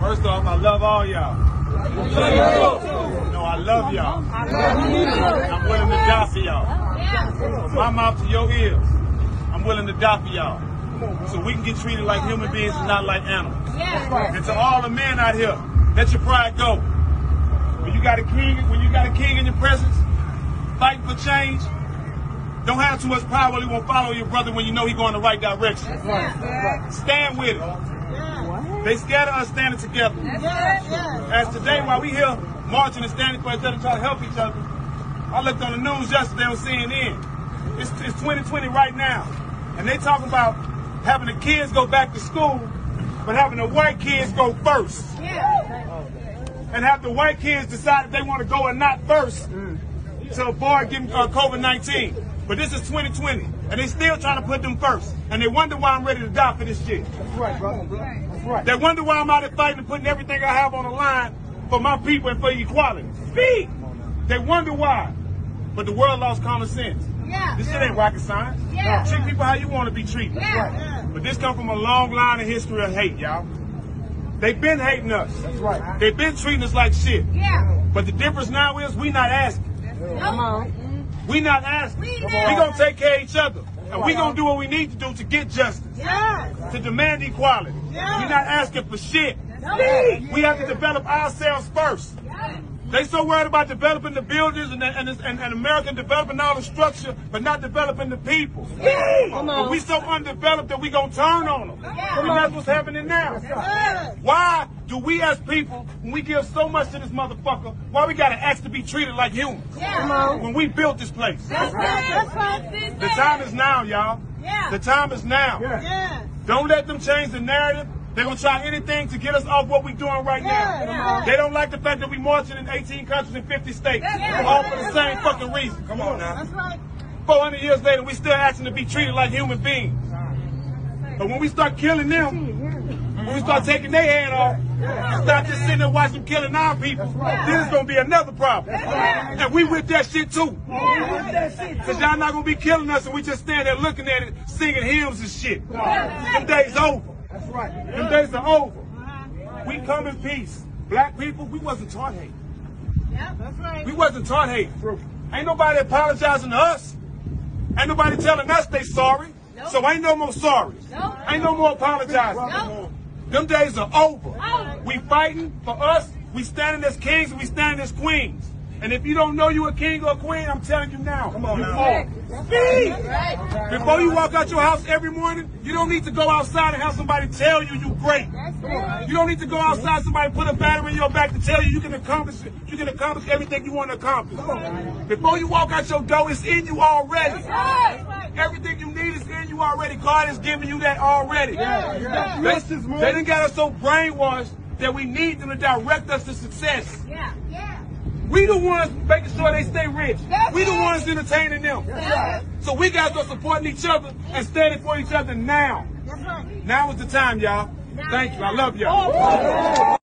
First off, I love all y'all. No, I love y'all. I'm willing to die for y'all. From my mouth to your ears, I'm willing to die for y'all. So we can get treated like human beings and not like animals. And to all the men out here, let your pride go. When you got a king, when you got a king in your presence, fighting for change, don't have too much power he won't follow your brother when you know he's going the right direction. Stand with it. They scared of us standing together. As today, while we here marching and standing for each other, trying to help each other, I looked on the news yesterday on CNN. It's, it's 2020 right now, and they talking about having the kids go back to school, but having the white kids go first, Yeah. and have the white kids decide if they want to go or not first to avoid getting uh, COVID-19. But this is 2020, and they still trying to put them first, and they wonder why I'm ready to die for this shit. That's right, brother. Right. They wonder why I'm out here fighting and putting everything I have on the line for my people and for equality. Speak! They wonder why. But the world lost common sense. Yeah. This shit ain't rocket science. Yeah. Treat people how you want to be treated. Yeah. But this come from a long line of history of hate, y'all. They've been hating us. That's right. They've been treating us like shit. Yeah. But the difference now is we not asking. Come on. We not asking. We We gonna take care of each other. And we're gonna do what we need to do to get justice, Yes. to demand equality. Yeah. we not asking for shit. No. We have to develop ourselves first. They so worried about developing the buildings and, and, and, and America developing all the structure, but not developing the people. But we so undeveloped that we gonna turn on them. And that's what's happening now. Yes. Why do we as people, when we give so much to this motherfucker, why we gotta ask to be treated like humans? Yeah. When we built this place. That's right. That's right. The time is now, y'all. Yeah. The time is now. Yeah. Don't let them change the narrative. They're gonna try anything to get us off what we're doing right Yeah, now. yeah. They don't like the fact that we're marching in 18 countries and 50 states, Yeah. all for the same fucking reason. Come on now. That's right. 400 years later, we still asking to be treated like human beings. But when we start killing them, when we start taking their hand off, start just sitting there watching them killing our people, then it's gonna be another problem. And we with that shit too. Cause y'all not gonna be killing us and we just stand there looking at it, singing hymns and shit. Them days over. That's right. Them days are over. We come in peace. Black people, we wasn't taught hate. Yep. That's right. We wasn't taught hate. Ain't nobody apologizing to us. Ain't nobody telling us they sorry. Nope. So ain't no more sorry. Nope. Ain't no more apologizing. Nope. Them days are over. Over. We fighting for us. We standing as kings and we standing as queens. And if you don't know you a king or a queen, I'm telling you now. Come on you are. Speak. Right. Before you walk out your house every morning, you don't need to go outside and have somebody tell you you great. You don't need to go outside, somebody put a battery in your back to tell you you can accomplish it. You can accomplish everything you want to accomplish. Before you walk out your door, it's in you already. Right. Everything you need is in you already. God is giving you that already. Yeah. They, they done got us so brainwashed that we need them to direct us to success. Yeah. Yeah. We the ones making sure they stay rich. That's We the right. ones entertaining them. right. So we got to supporting each other and standing for each other now. That's right. Now is the time, y'all. Thank you. I love y'all.